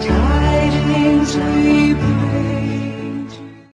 time.